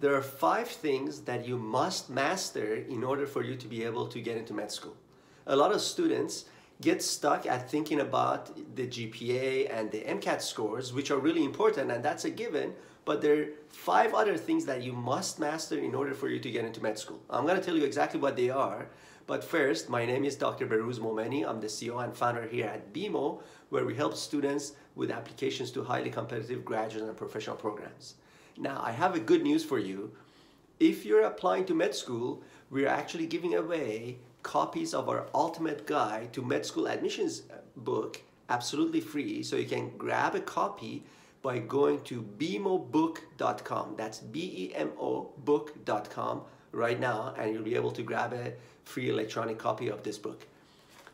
there are five things that you must master in order for you to be able to get into med school. A lot of students get stuck at thinking about the GPA and the MCAT scores, which are really important and that's a given, but there are five other things that you must master in order for you to get into med school. I'm gonna tell you exactly what they are, but first, my name is Dr. Behrooz Momeni. I'm the CEO and founder here at BeMo, where we help students with applications to highly competitive graduate and professional programs. Now, I have a good news for you. If you're applying to med school, we're actually giving away copies of our ultimate guide to med school admissions uh, book absolutely free. So you can grab a copy by going to bemobook.com. That's B-E-M-O book.com right now and you'll be able to grab a free electronic copy of this book.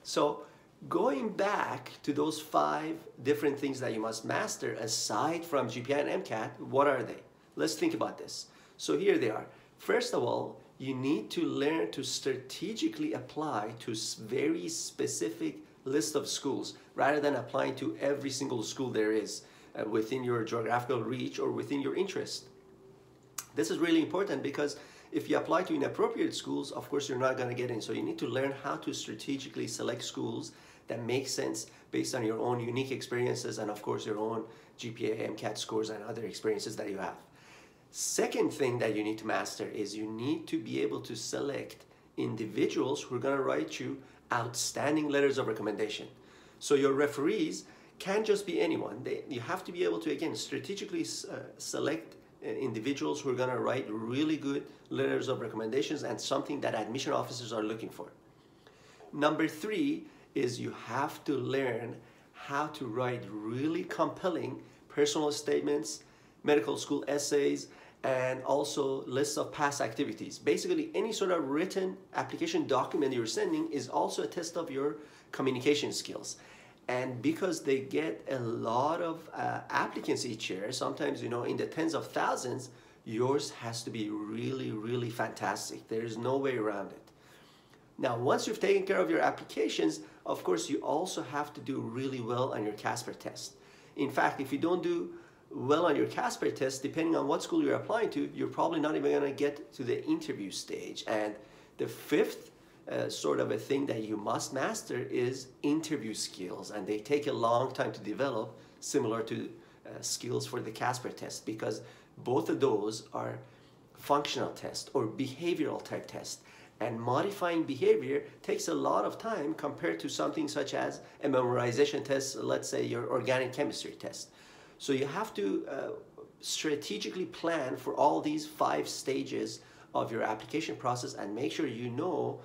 So going back to those five different things that you must master aside from GPA and MCAT, what are they? Let's think about this. So here they are. First of all, you need to learn to strategically apply to very specific list of schools rather than applying to every single school there is uh, within your geographical reach or within your interest. This is really important because if you apply to inappropriate schools, of course you're not going to get in. So you need to learn how to strategically select schools that make sense based on your own unique experiences and of course your own GPA, MCAT scores and other experiences that you have. Second thing that you need to master is you need to be able to select individuals who are going to write you outstanding letters of recommendation. So your referees can't just be anyone. They, you have to be able to, again, strategically uh, select uh, individuals who are going to write really good letters of recommendations and something that admission officers are looking for. Number three is you have to learn how to write really compelling personal statements, medical school essays, and also lists of past activities. Basically, any sort of written application document you're sending is also a test of your communication skills. And because they get a lot of uh, applicants each year, sometimes, you know, in the tens of thousands, yours has to be really, really fantastic. There is no way around it. Now, once you've taken care of your applications, of course, you also have to do really well on your Casper test. In fact, if you don't do well on your Casper test, depending on what school you're applying to, you're probably not even gonna get to the interview stage. And the fifth uh, sort of a thing that you must master is interview skills. And they take a long time to develop, similar to uh, skills for the Casper test, because both of those are functional tests or behavioral type tests. And modifying behavior takes a lot of time compared to something such as a memorization test, let's say your organic chemistry test. So you have to uh, strategically plan for all these five stages of your application process and make sure you know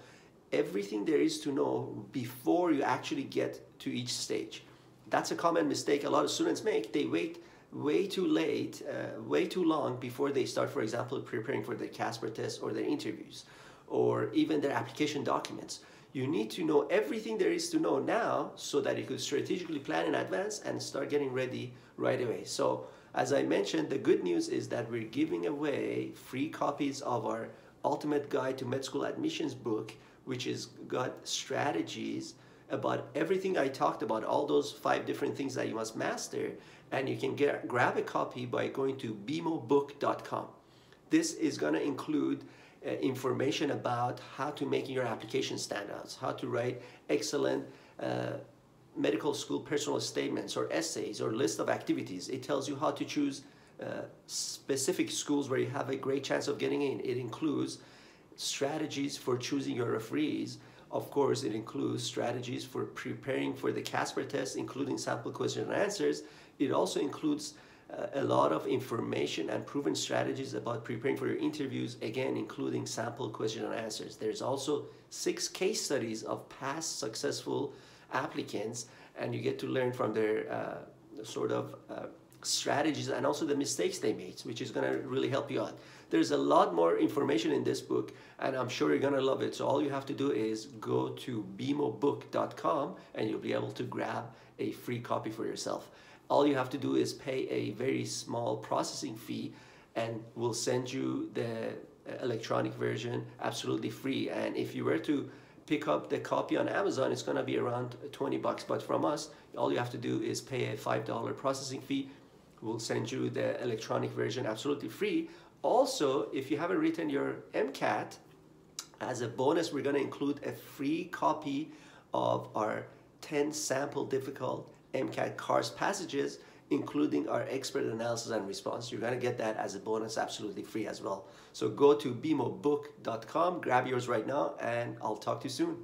everything there is to know before you actually get to each stage. That's a common mistake a lot of students make. They wait way too late, uh, way too long before they start, for example, preparing for their Casper test or their interviews or even their application documents. You need to know everything there is to know now so that you could strategically plan in advance and start getting ready right away. So as I mentioned, the good news is that we're giving away free copies of our Ultimate Guide to Med School Admissions book, which has got strategies about everything I talked about, all those five different things that you must master, and you can get, grab a copy by going to bemobook.com. This is going to include uh, information about how to make your application stand out, how to write excellent uh, medical school personal statements or essays or list of activities. It tells you how to choose uh, specific schools where you have a great chance of getting in. It includes strategies for choosing your referees. Of course, it includes strategies for preparing for the Casper test, including sample question and answers. It also includes a lot of information and proven strategies about preparing for your interviews, again, including sample question and answers. There's also six case studies of past successful applicants, and you get to learn from their uh, sort of uh, strategies and also the mistakes they made, which is gonna really help you out. There's a lot more information in this book, and I'm sure you're gonna love it. So all you have to do is go to bemobook.com and you'll be able to grab a free copy for yourself all you have to do is pay a very small processing fee and we'll send you the uh, electronic version absolutely free. And if you were to pick up the copy on Amazon, it's gonna be around 20 bucks. But from us, all you have to do is pay a $5 processing fee. We'll send you the electronic version absolutely free. Also, if you haven't written your MCAT, as a bonus, we're going to include a free copy of our 10 sample difficult MCAT CARS passages, including our expert analysis and response. You're going to get that as a bonus absolutely free as well. So go to bemobook.com, grab yours right now, and I'll talk to you soon.